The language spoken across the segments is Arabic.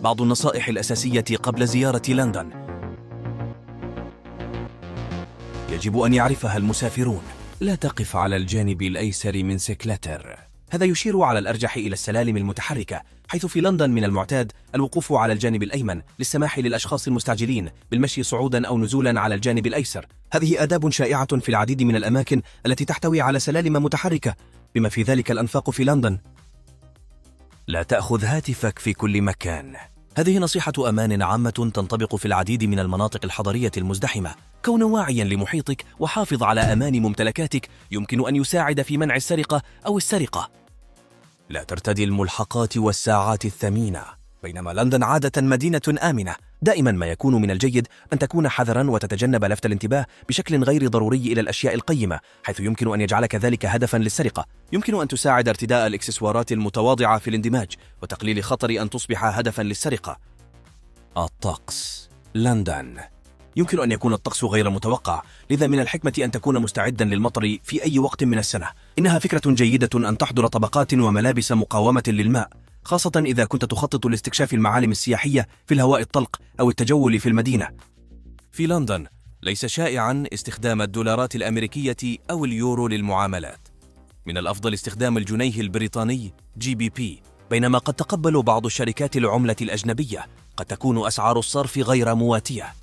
بعض النصائح الأساسية قبل زيارة لندن. يجب أن يعرفها المسافرون. لا تقف على الجانب الأيسر من سكلتر هذا يشير على الأرجح إلى السلالم المتحركة حيث في لندن من المعتاد الوقوف على الجانب الأيمن للسماح للأشخاص المستعجلين بالمشي صعودا أو نزولا على الجانب الأيسر. هذه آداب شائعة في العديد من الأماكن التي تحتوي على سلالم متحركة بما في ذلك الأنفاق في لندن. لا تأخذ هاتفك في كل مكان. هذه نصيحة أمان عامة تنطبق في العديد من المناطق الحضرية المزدحمة. كون واعيا لمحيطك وحافظ على أمان ممتلكاتك يمكن أن يساعد في منع السرقة أو السرقة. لا ترتدي الملحقات والساعات الثمينة. بينما لندن عادة مدينة آمنة. دائما ما يكون من الجيد أن تكون حذرا وتتجنب لفت الانتباه بشكل غير ضروري إلى الأشياء القيمة حيث يمكن أن يجعلك ذلك هدفا للسرقة. يمكن أن تساعد ارتداء الإكسسوارات المتواضعة في الاندماج وتقليل خطر أن تصبح هدفا للسرقة. الطقس لندن. يمكن أن يكون الطقس غير متوقع لذا من الحكمة أن تكون مستعدا للمطر في أي وقت من السنة. إنها فكرة جيدة أن تحضر طبقات وملابس مقاومة للماء. خاصة إذا كنت تخطط لاستكشاف المعالم السياحية في الهواء الطلق أو التجول في المدينة. في لندن ليس شائعا استخدام الدولارات الأمريكية أو اليورو للمعاملات. من الأفضل استخدام الجنيه البريطاني GBP بينما قد تقبل بعض الشركات العملة الأجنبية قد تكون أسعار الصرف غير مواتية.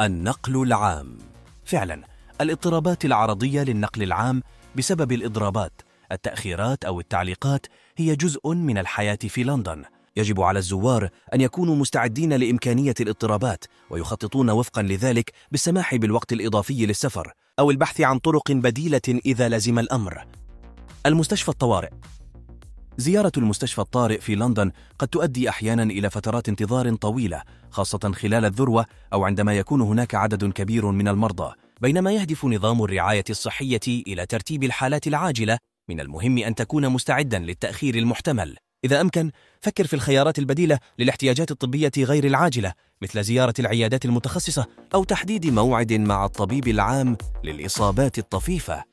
النقل العام. فعلا الاضطرابات العرضية للنقل العام بسبب الإضرابات التأخيرات أو التعليقات هي جزء من الحياة في لندن. يجب على الزوار أن يكونوا مستعدين لإمكانية الاضطرابات ويخططون وفقا لذلك بالسماح بالوقت الإضافي للسفر أو البحث عن طرق بديلة إذا لزم الأمر. المستشفى الطوارئ. زيارة المستشفى الطارئ في لندن قد تؤدي أحيانا إلى فترات انتظار طويلة خاصة خلال الذروة أو عندما يكون هناك عدد كبير من المرضى بينما يهدف نظام الرعاية الصحية إلى ترتيب الحالات العاجلة من المهم أن تكون مستعدا للتأخير المحتمل. إذا أمكن فكر في الخيارات البديلة للاحتياجات الطبية غير العاجلة مثل زيارة العيادات المتخصصة أو تحديد موعد مع الطبيب العام للإصابات الطفيفة.